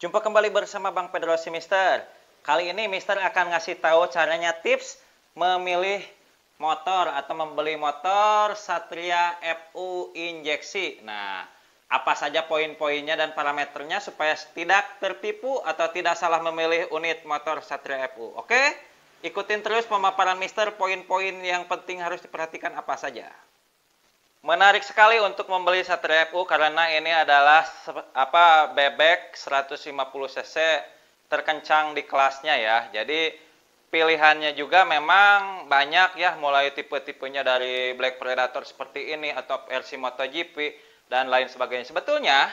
Jumpa kembali bersama Bang Pedro si Mister. Kali ini Mister akan ngasih tahu caranya tips memilih motor atau membeli motor Satria FU injeksi. Nah, apa saja poin-poinnya dan parameternya supaya tidak tertipu atau tidak salah memilih unit motor Satria FU. Oke? Ikutin terus pemaparan Mister poin-poin yang penting harus diperhatikan apa saja. Menarik sekali untuk membeli Satria FU karena ini adalah apa bebek 150 cc terkencang di kelasnya ya. Jadi pilihannya juga memang banyak ya mulai tipe-tipenya dari Black Predator seperti ini atau versi MotoGP dan lain sebagainya. Sebetulnya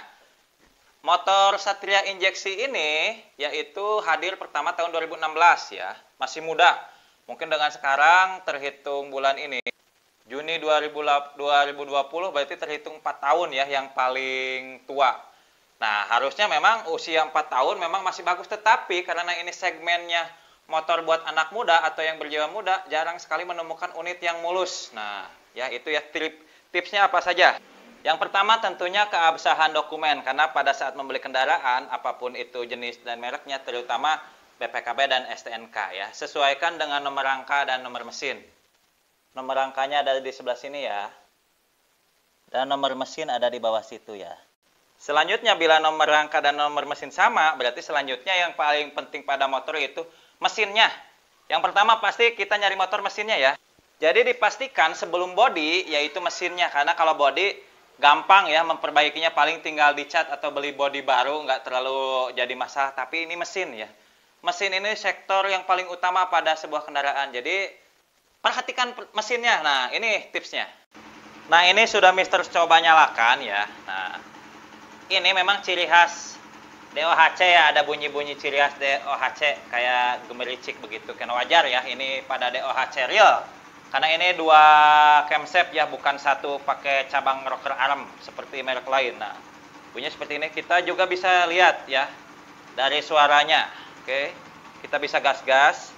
motor Satria injeksi ini yaitu hadir pertama tahun 2016 ya. Masih muda. Mungkin dengan sekarang terhitung bulan ini Juni 2020 berarti terhitung 4 tahun ya yang paling tua. Nah, harusnya memang usia 4 tahun memang masih bagus tetapi karena ini segmennya motor buat anak muda atau yang berjiwa muda jarang sekali menemukan unit yang mulus. Nah, ya itu ya tip, tipsnya apa saja? Yang pertama tentunya keabsahan dokumen karena pada saat membeli kendaraan apa pun itu jenis dan mereknya terutama BPKB dan STNK ya, sesuaikan dengan nomor rangka dan nomor mesin. Nomor rangkanya ada di sebelah sini ya. Dan nomor mesin ada di bawah situ ya. Selanjutnya bila nomor rangka dan nomor mesin sama, berarti selanjutnya yang paling penting pada motor itu mesinnya. Yang pertama pasti kita nyari motor mesinnya ya. Jadi dipastikan sebelum body yaitu mesinnya karena kalau body gampang ya memperbaikinya paling tinggal dicat atau beli body baru nggak terlalu jadi masalah tapi ini mesin ya mesin ini sektor yang paling utama pada sebuah kendaraan jadi perhatikan mesinnya. Nah, ini tipsnya. Nah, ini sudah Mister coba nyalakan ya. Nah, ini memang ciri khas DOHC ya, ada bunyi-bunyi ciri khas DOHC kayak gemericik begitu. Kan wajar ya, ini pada DOHC real. Karena ini dua camshaft ya, bukan satu pakai cabang rocker arm seperti merek lain. Nah, bunyi seperti ini kita juga bisa lihat ya dari suaranya. Oke, kita bisa gas-gas.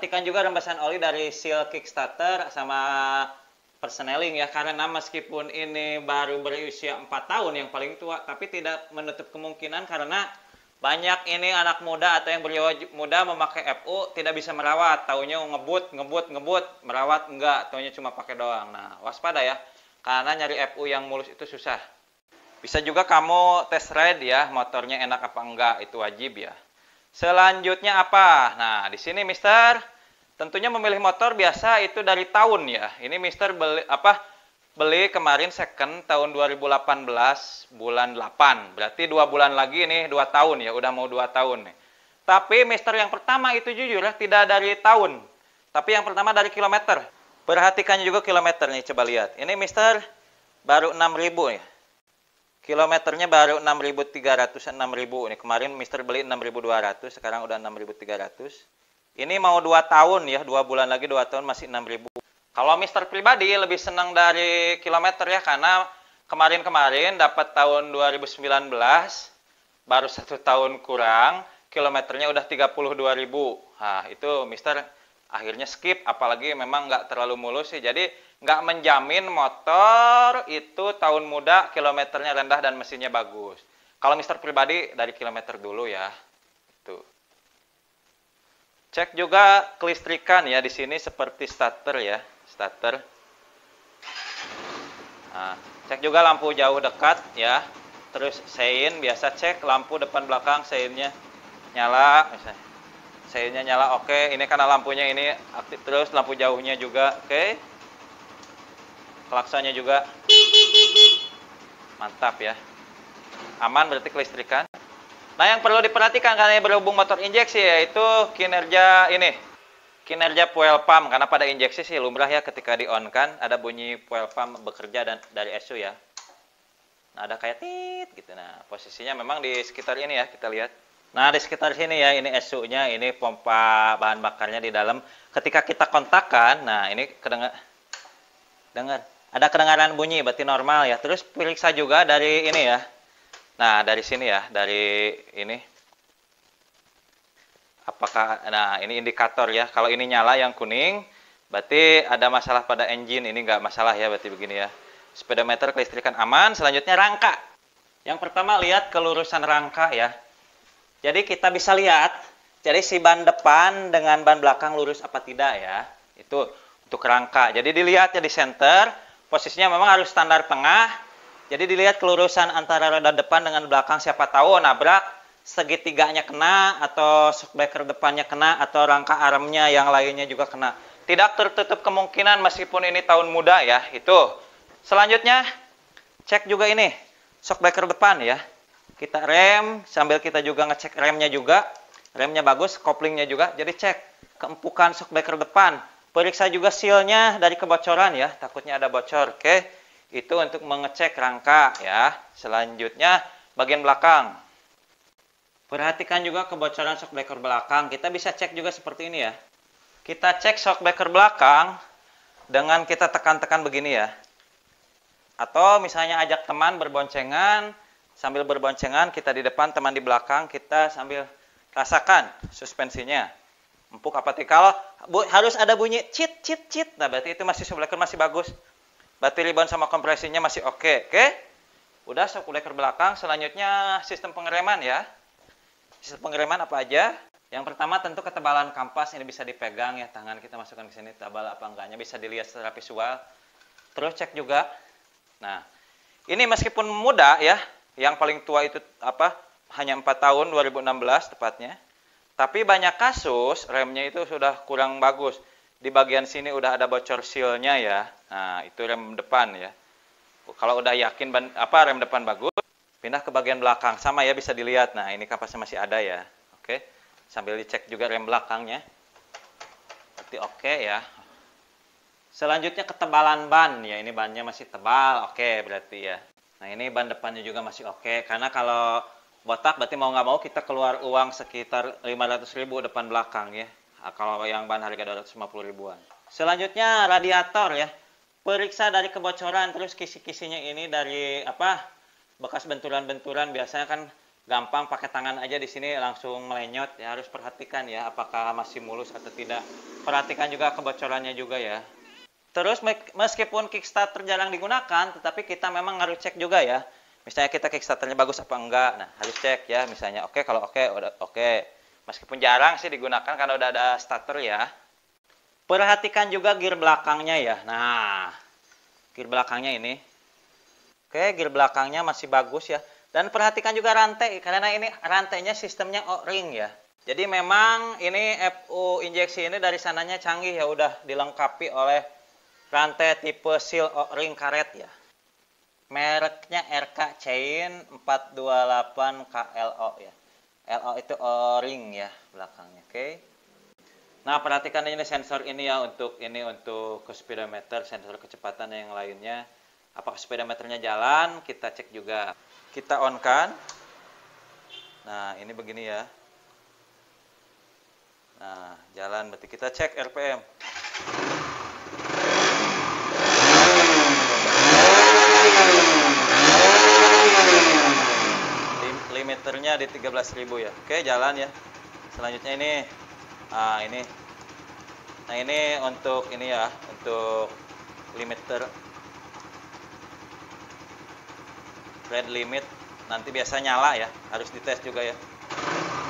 Perhatikan juga rembesan oli dari seal kickstarter sama persneling ya karena meskipun ini baru berusia 4 tahun yang paling tua tapi tidak menutup kemungkinan karena banyak ini anak muda atau yang berjiwa muda memakai FU tidak bisa merawat. Taunya ngebut ngebut ngebut merawat enggak taunya cuma pakai doang. Nah waspada ya karena nyari FU yang mulus itu susah. Bisa juga kamu test ride ya motornya enak apa enggak itu wajib ya Selanjutnya apa? Nah, di sini Mister tentunya memilih motor biasa itu dari tahun ya. Ini Mister beli apa? Beli kemarin second tahun 2018 bulan 8. Berarti dua bulan lagi ini dua tahun ya, udah mau dua tahun nih. Tapi Mister yang pertama itu jujur ya tidak dari tahun. Tapi yang pertama dari kilometer. Perhatikan juga kilometer nih, coba lihat. Ini Mister baru 6000 ya kilometernya baru 6.300 6.000 ini kemarin Mister beli 6.200 sekarang udah 6.300 ini mau 2 tahun ya 2 bulan lagi 2 tahun masih 6.000 kalau Mister pribadi lebih senang dari kilometer ya karena kemarin-kemarin dapat tahun 2019 baru satu tahun kurang kilometernya udah 32.000 nah itu Mister akhirnya skip apalagi memang nggak terlalu mulus sih. Jadi nggak menjamin motor itu tahun muda kilometernya rendah dan mesinnya bagus. Kalau Mister pribadi dari kilometer dulu ya. Itu cek juga kelistrikan ya di sini seperti starter ya starter. Nah, cek juga lampu jauh dekat ya. Terus sein biasa cek lampu depan belakang seinnya nyala misalnya. Seinnya nyala oke okay. ini karena lampunya ini aktif terus lampu jauhnya juga oke. okay. Klaksanya juga. Mantap ya. Aman berarti kelistrikan. Nah yang perlu diperhatikan karena berhubung motor injeksi yaitu kinerja ini. Kinerja fuel pump. Karena pada injeksi sih lumrah ya ketika di on kan ada bunyi fuel pump bekerja dan dari SU ya. Nah ada kayak tit gitu. Nah posisinya memang di sekitar ini ya kita lihat. Nah, di sekitar sini ya, ini SU-nya, ini pompa bahan bakarnya di dalam. Ketika kita kontakkan, nah ini kedengar dengar. Ada kedengaran bunyi berarti normal ya. Terus periksa juga dari ini ya. Nah dari sini ya dari ini. Apakah nah ini indikator ya. Kalau ini nyala yang kuning berarti ada masalah pada engine. Ini enggak masalah ya berarti begini ya. Speedometer kelistrikan aman. Selanjutnya rangka. Yang pertama lihat kelurusan rangka ya. Jadi kita bisa lihat jadi si ban depan dengan ban belakang lurus apa tidak ya. Itu untuk rangka. Jadi dilihat ya di center posisinya memang harus standar tengah. Jadi dilihat kelurusan antara roda depan dengan belakang siapa tahu nabrak segitiganya kena atau shockbreaker depannya kena atau rangka armnya yang lainnya juga kena. Tidak tertutup kemungkinan meskipun ini tahun muda ya itu. Selanjutnya cek juga ini shockbreaker depan ya. Kita rem sambil kita juga ngecek remnya juga. Remnya bagus koplingnya juga. Jadi cek keempukan shockbreaker depan periksa juga sealnya dari kebocoran ya. Takutnya ada bocor. Oke itu untuk mengecek rangka ya. Selanjutnya bagian belakang. Perhatikan juga kebocoran shockbreaker belakang. Kita bisa cek juga seperti ini ya. Kita cek shockbreaker belakang dengan kita tekan-tekan begini ya. Atau misalnya ajak teman berboncengan sambil berboncengan kita di depan teman di belakang kita sambil rasakan suspensinya empuk apa tidak kalau harus ada bunyi cit cit cit. Nah berarti itu masih shock masih bagus. Berarti rebound sama kompresinya masih oke okay. oke okay? udah shock belakang. Selanjutnya sistem pengereman ya. Sistem pengereman apa aja? Yang pertama tentu ketebalan kampas ini bisa dipegang ya. Tangan kita masukkan ke sini tebal apa enggaknya. Bisa dilihat secara visual. Terus cek juga. Nah ini meskipun muda ya yang paling tua itu apa? Hanya 4 tahun 2016 tepatnya tapi banyak kasus remnya itu sudah kurang bagus. Di bagian sini udah ada bocor sealnya ya. Nah itu rem depan ya. Kalau udah yakin ban, apa rem depan bagus pindah ke bagian belakang. Sama ya bisa dilihat. Nah ini kapasnya masih ada ya. Oke sambil dicek juga rem belakangnya. Berarti oke ya. Selanjutnya ketebalan ban ya. Ini bannya masih tebal. Oke berarti ya. Nah ini ban depannya juga masih oke. Karena kalau botak berarti mau nggak mau kita keluar uang sekitar 500 ribu depan belakang ya. Nah, kalau yang ban harga 250 ribuan. Selanjutnya radiator ya. Periksa dari kebocoran terus kisi-kisinya ini dari apa bekas benturan-benturan biasanya kan gampang pakai tangan aja di sini langsung melenyot ya harus perhatikan ya apakah masih mulus atau tidak. Perhatikan juga kebocorannya juga ya. Terus meskipun Kickstarter jarang digunakan, tetapi kita memang harus cek juga ya. Misalnya kita Kickstarternya bagus apa enggak. Nah, harus cek ya. Misalnya oke okay, kalau oke okay, udah oke. Okay. Meskipun jarang sih digunakan karena udah ada starter ya. Perhatikan juga gear belakangnya ya. Nah, gear belakangnya ini. Oke, gear belakangnya masih bagus ya. Dan perhatikan juga rantai karena ini rantainya sistemnya O-ring ya. Jadi memang ini FU injeksi ini dari sananya canggih ya udah dilengkapi oleh rantai tipe seal ring karet ya. Mereknya RK Chain 428 KLO ya. LO itu O-ring ya belakangnya, oke. Okay? Nah, perhatikan ini sensor ini ya untuk ini untuk ke speedometer, sensor kecepatan yang lainnya. Apakah speedometernya jalan? Kita cek juga. Kita on kan. Nah, ini begini ya. Nah, jalan berarti kita cek RPM. Limiternya di 13.000 ya. Oke, jalan ya. Selanjutnya ini ah ini. Nah, ini untuk ini ya, untuk limiter red limit nanti biasa nyala ya, harus dites juga ya.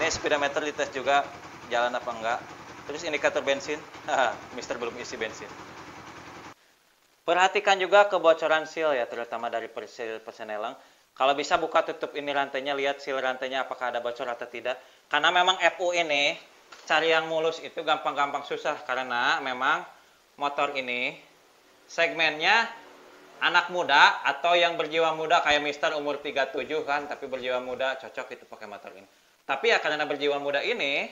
Ini speedometer dites juga jalan apa enggak. Terus indikator bensin, Mister belum isi bensin. Perhatikan juga kebocoran seal ya, terutama dari persil persenelang. Kalau bisa buka tutup ini rantainya, lihat seal rantainya apakah ada bocor atau tidak. Karena memang FU ini cari yang mulus itu gampang-gampang susah karena memang motor ini segmennya anak muda atau yang berjiwa muda kayak Mister umur 37 kan, tapi berjiwa muda cocok itu pakai motor ini. Tapi ya karena berjiwa muda ini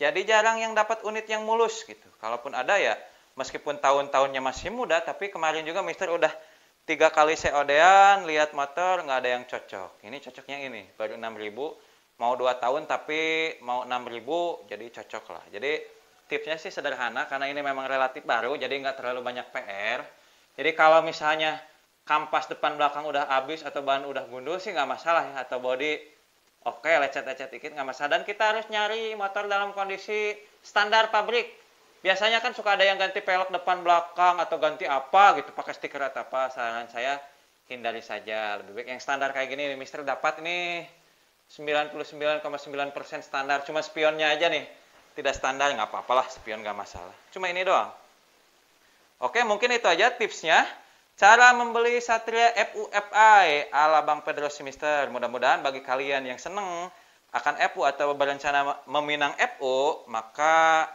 jadi jarang yang dapat unit yang mulus gitu. Kalaupun ada ya meskipun tahun-tahunnya masih muda tapi kemarin juga Mister udah tiga kali COD-an lihat motor nggak ada yang cocok. Ini cocoknya ini baru 6000 mau dua tahun tapi mau 6000 jadi cocok lah. Jadi tipsnya sih sederhana karena ini memang relatif baru jadi nggak terlalu banyak PR Jadi kalau misalnya kampas depan belakang udah habis atau ban udah gundul sih nggak masalah ya atau body oke okay, lecet-lecet dikit nggak masalah. Dan kita harus nyari motor dalam kondisi standar pabrik biasanya kan suka ada yang ganti pelek depan belakang atau ganti apa gitu pakai stiker atau apa. Saran saya hindari saja. Lebih baik yang standar kayak gini Mister dapat ini 99,9% standar. Cuma spionnya aja nih tidak standar nggak apa-apalah spion nggak masalah. Cuma ini doang. Oke mungkin itu aja tipsnya. Cara membeli Satria FUFI ala Bang Pedro Simister. Mudah-mudahan bagi kalian yang seneng akan FU atau berencana meminang FU, maka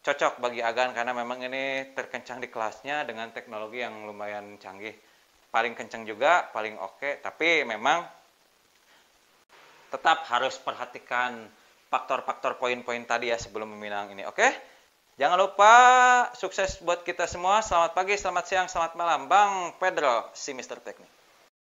cocok bagi Agan karena memang ini terkencang di kelasnya dengan teknologi yang lumayan canggih. Paling kencang juga, paling oke, okay, tapi memang tetap harus perhatikan faktor-faktor poin-poin tadi ya sebelum meminang ini. Oke? Okay? Jangan lupa sukses buat kita semua. Selamat pagi, selamat siang, selamat malam. Bang Pedro, si Mr. Teknik.